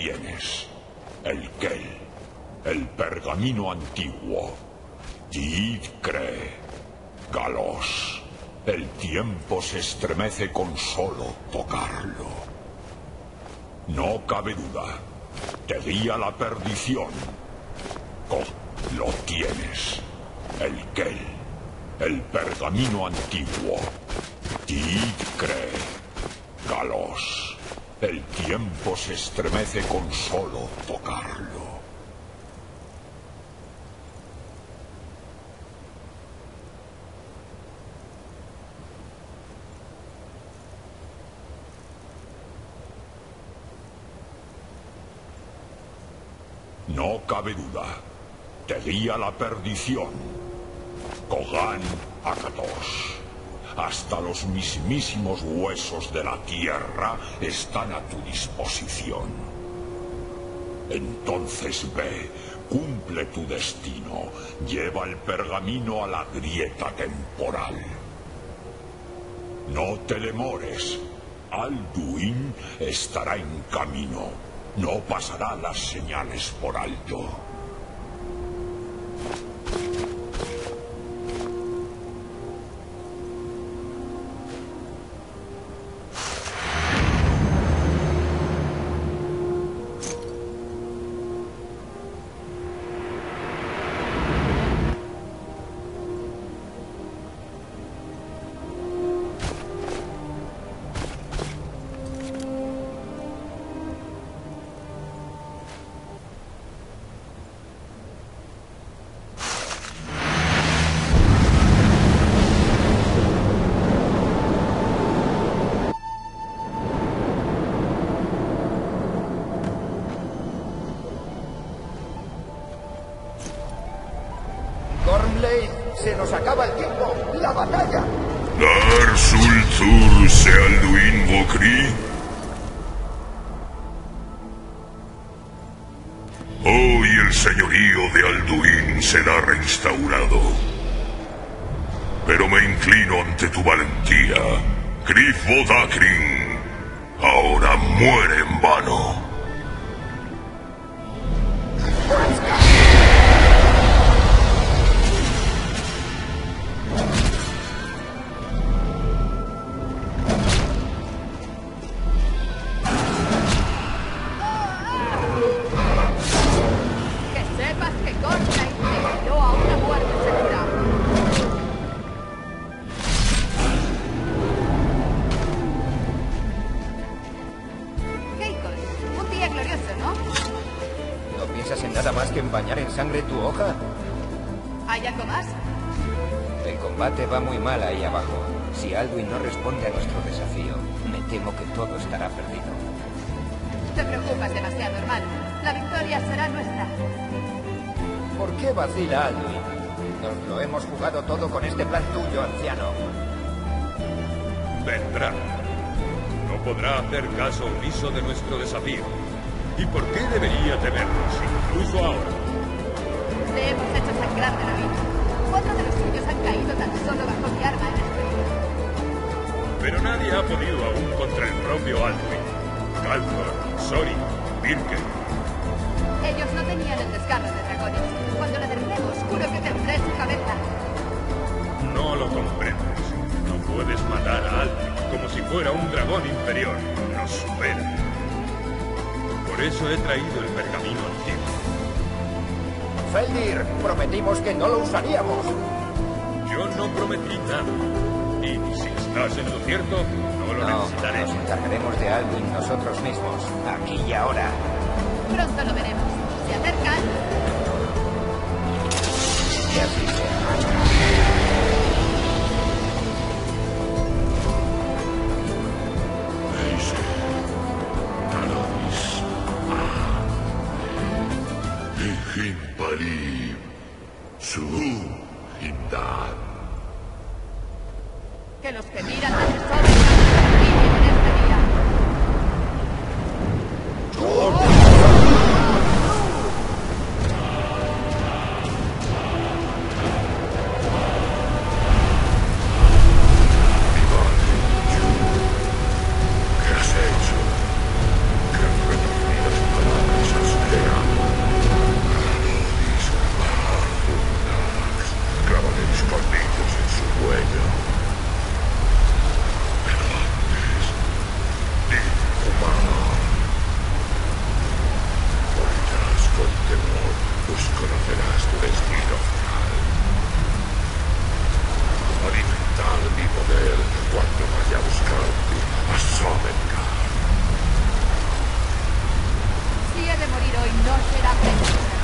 tienes. El Kel. El pergamino antiguo. Yid cree. Galos. El tiempo se estremece con solo tocarlo. No cabe duda. Te guía la perdición. Lo tienes. El Kel. El pergamino antiguo. Yid cree. Galos. El tiempo se estremece con solo tocarlo. No cabe duda. Te guía la perdición. Kogan Akatos. Hasta los mismísimos huesos de la tierra están a tu disposición. Entonces ve, cumple tu destino, lleva el pergamino a la grieta temporal. No te demores, Alduin estará en camino, no pasará las señales por alto. Se nos acaba el tiempo. ¡La batalla! Dar Sulzur se Alduin Vokri. Hoy el señorío de Alduin será reinstaurado. Pero me inclino ante tu valentía. Grif Vodakrin. Ahora muere en vano. Si Alduin no responde a nuestro desafío, me temo que todo estará perdido. Te preocupas demasiado, hermano. La victoria será nuestra. ¿Por qué vacila Alduin? Nos lo hemos jugado todo con este plan tuyo, anciano. Vendrá. No podrá hacer caso omiso de nuestro desafío. ¿Y por qué debería temernos, incluso ahora? Le hemos hecho sangrar de la vida. Cuatro de los suyos han caído tan solo bajo mi arma en Pero nadie ha podido aún contra el propio Alduin. Galthor, Sori, Birken. Ellos no tenían el desgarro de dragones. Cuando la derribemos, juro que tendré su cabeza. No lo comprendes. No puedes matar a Alduin como si fuera un dragón inferior. Nos supera. Por eso he traído el pergamino antiguo. Feldir, prometimos que no lo usaríamos. Yo no prometí nada. Y si estás en lo cierto, no lo No, necesitaré. nos encargaremos de Alduin nosotros mismos, aquí y ahora. Pronto lo veremos. Se acercan. Que No será preciso.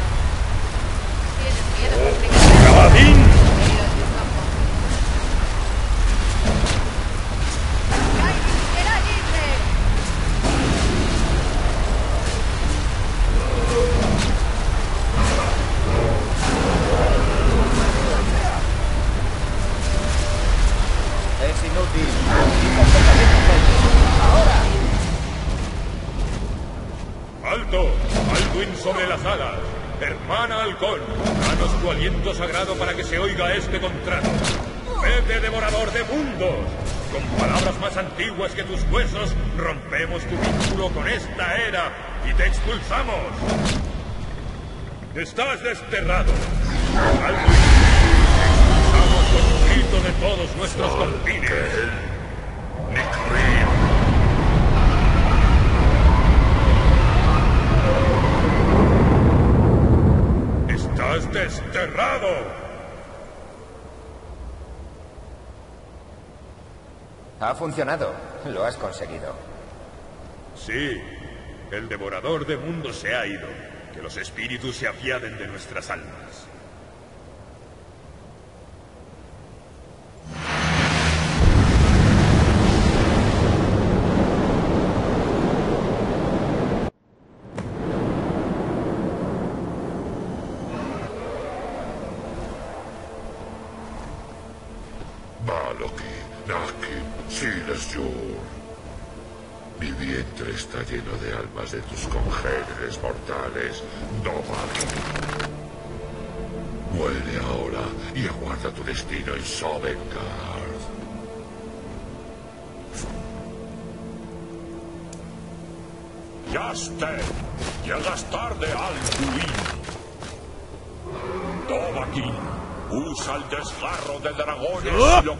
Se oiga este contrato. Vete, devorador de mundos. Con palabras más antiguas que tus huesos, rompemos tu vínculo con esta era y te expulsamos. Estás desterrado. Te expulsamos con grito de todos nuestros confines. Estás desterrado. Ha funcionado. Lo has conseguido. Sí, el devorador de mundos se ha ido. Que los espíritus se apiaden de nuestras almas. Lleno de almas de tus congéneres mortales, Novaki. Muere ahora y aguarda tu destino en Sovengard. Yaste, llegas tarde, Alduin. Dovahkiin, usa el desgarro de dragones y lo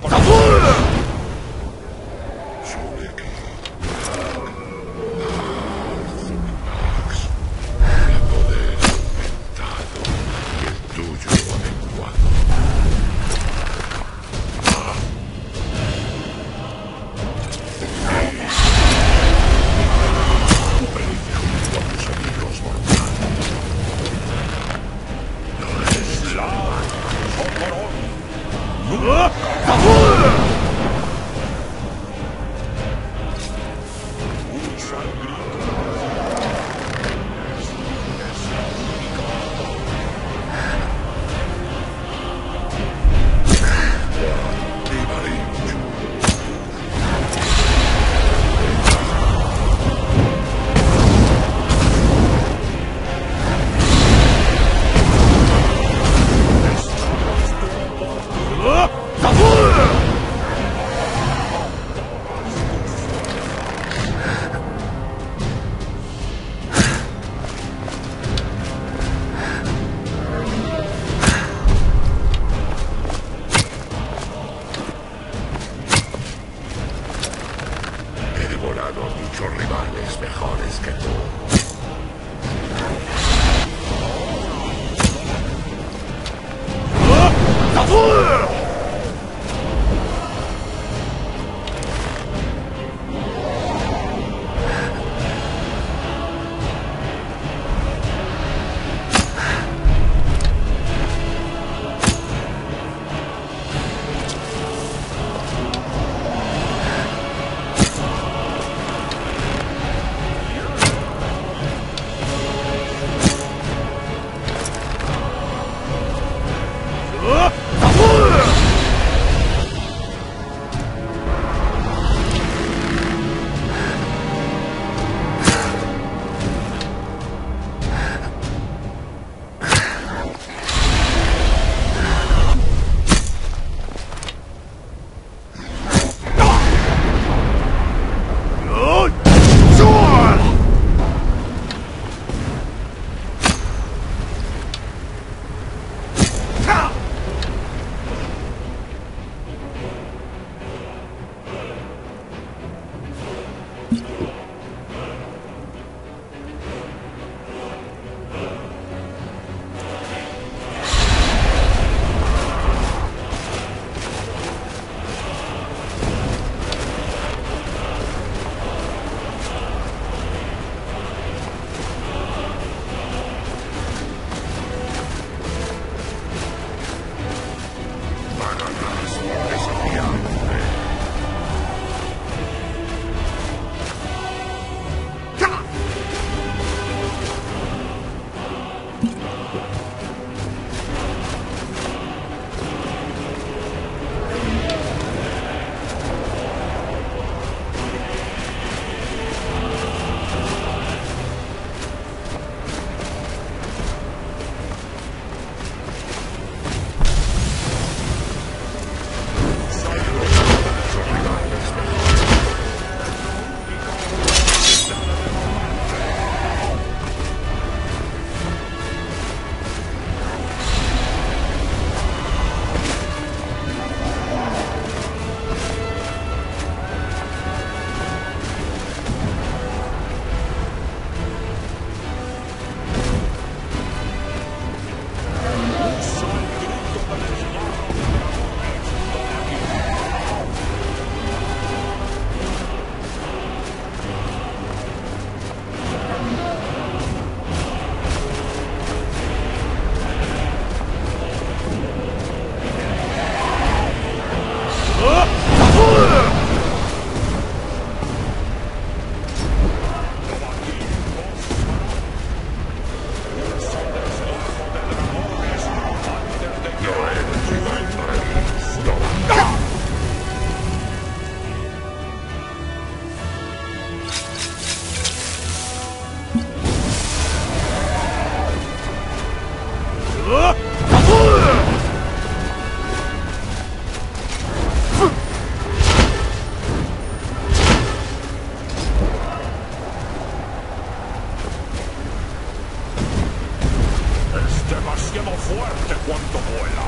fuerte cuando vuela.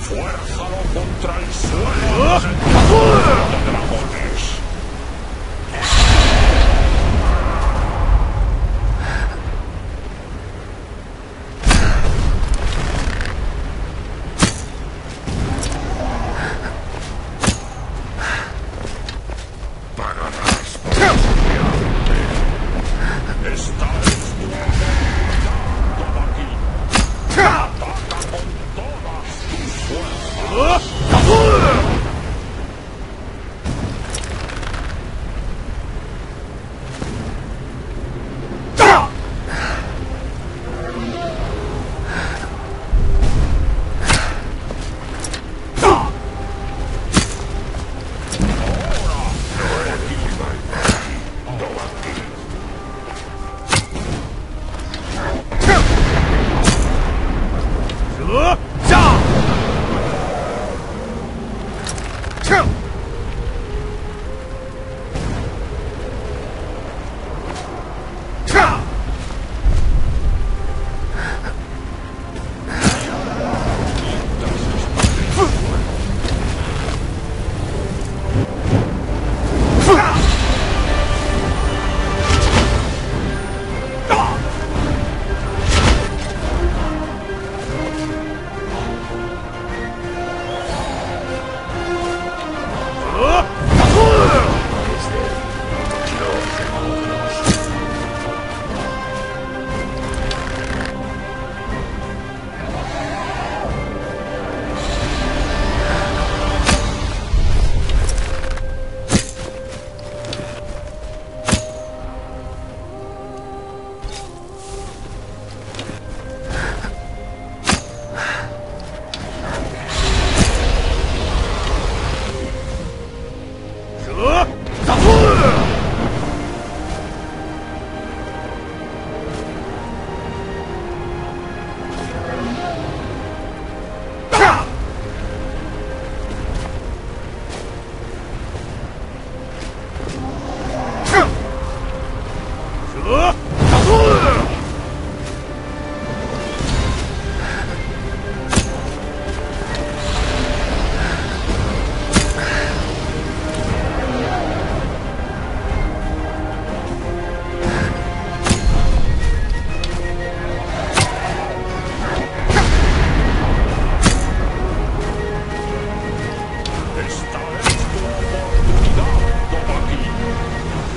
Fuérzalo contra el suelo. Ah. 呃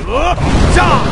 合炸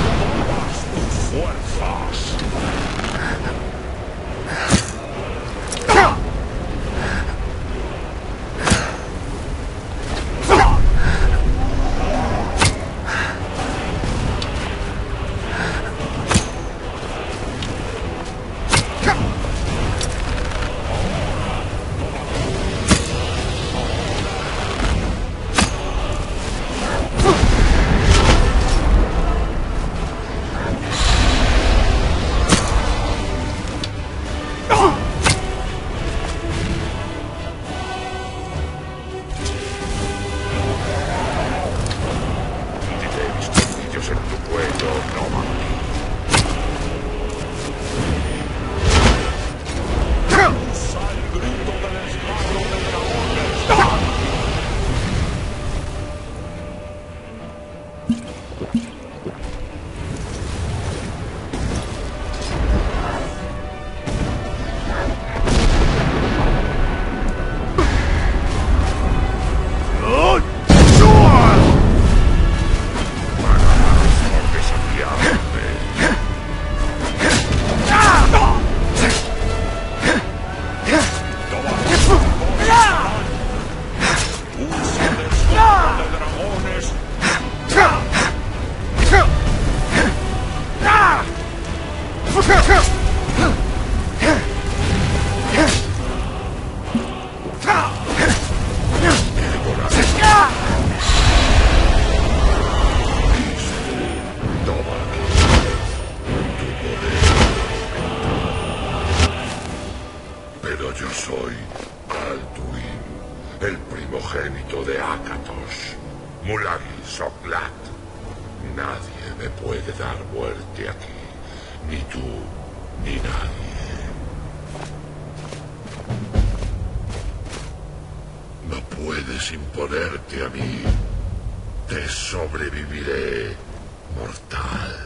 Mulagi Soklat. Nadie me puede dar muerte aquí, ni tú, ni nadie. No puedes imponerte a mí. Te sobreviviré, mortal.